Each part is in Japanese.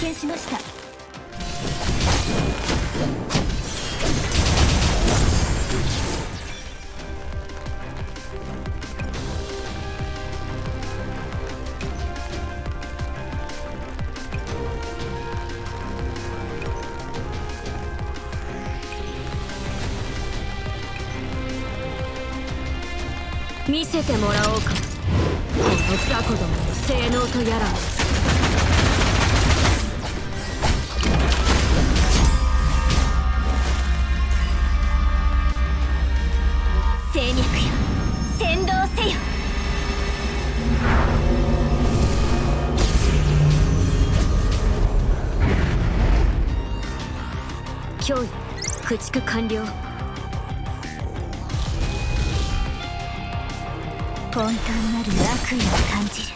発見しました。見せてもらおうか。この雑魚どもの性能とやらをせよ。脅威駆逐完了。混沌なる悪意を感じる。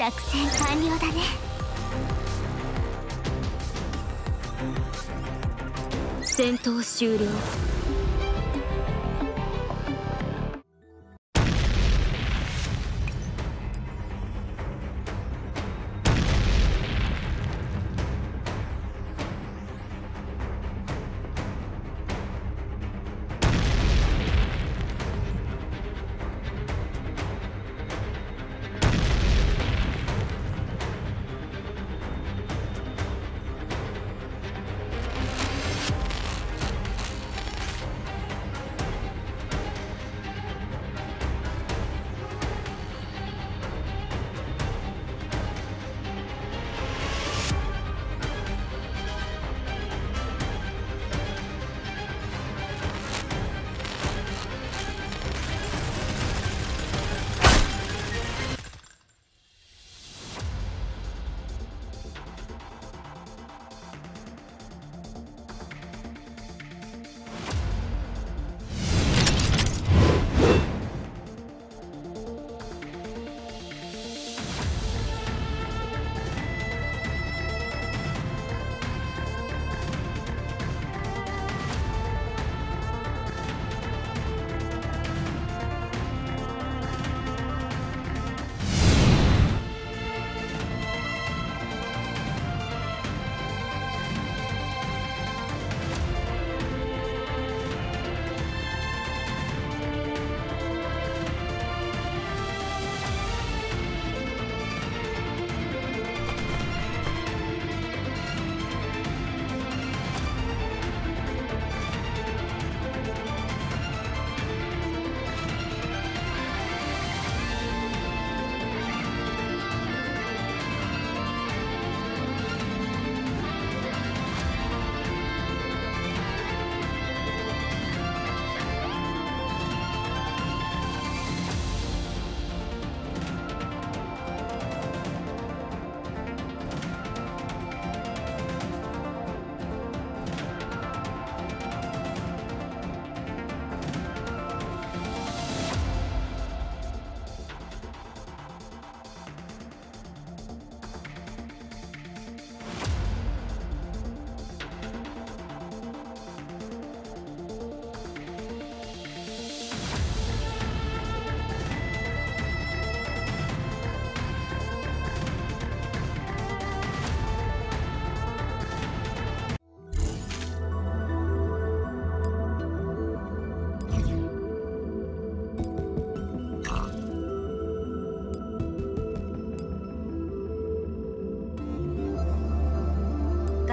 作戦完了だね。戦闘終了。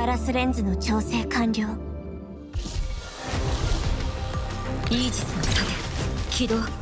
ラスレンズの調整完了。イージスの盾起動。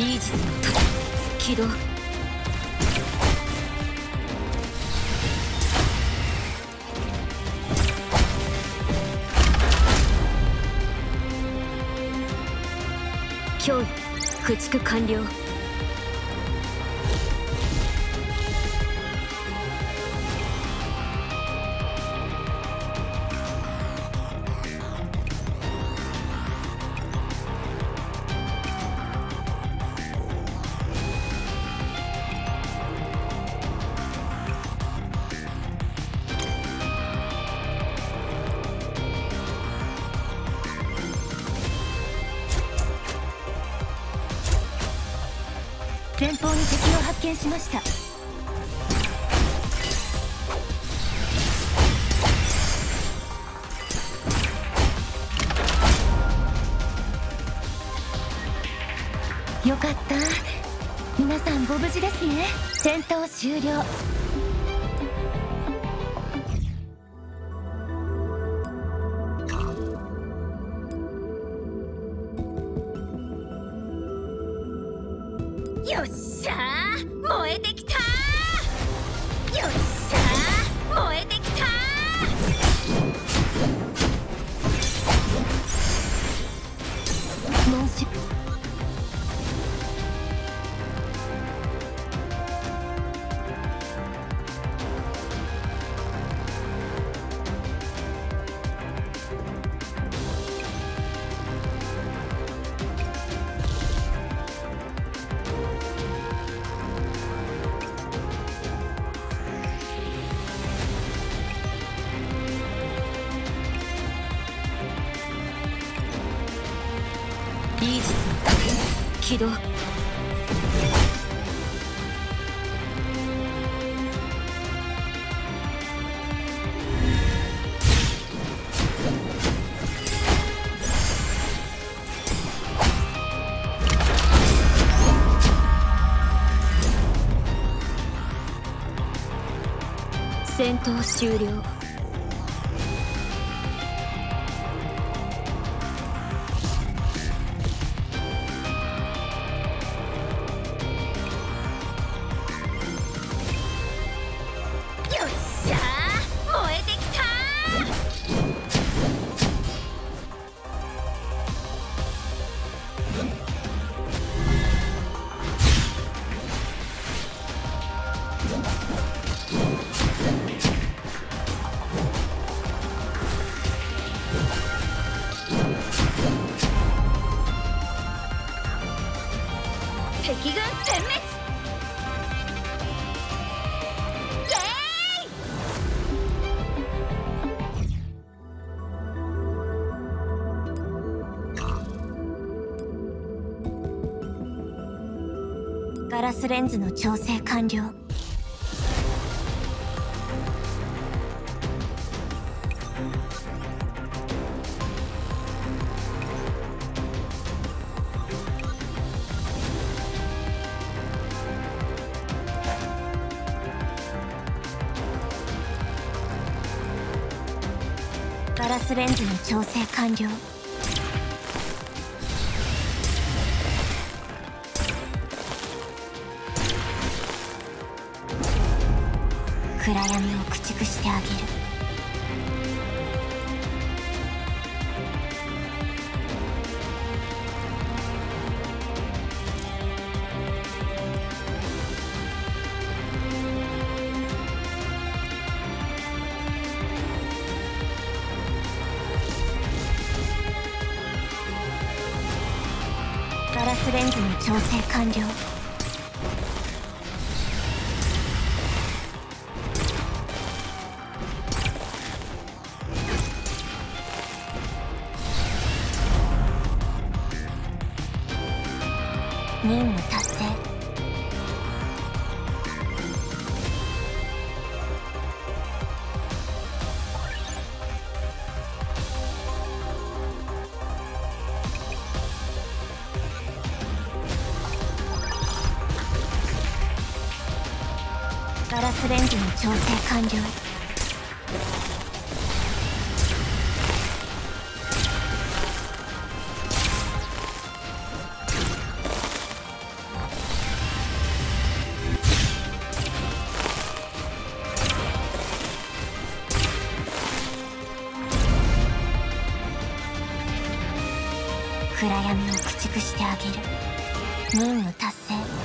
イージスの盾起動。脅威駆逐完了方に敵を発見しました。よかった。皆さんご無事ですね。戦闘終了。起動。戦闘終了。レンズの調整完了。ガラスレンズの調整完了。暗闇を駆逐してあげる。ガラスレンズの調整完了。ガラスレンジの調整完了。暗闇を駆逐してあげる。任務達成。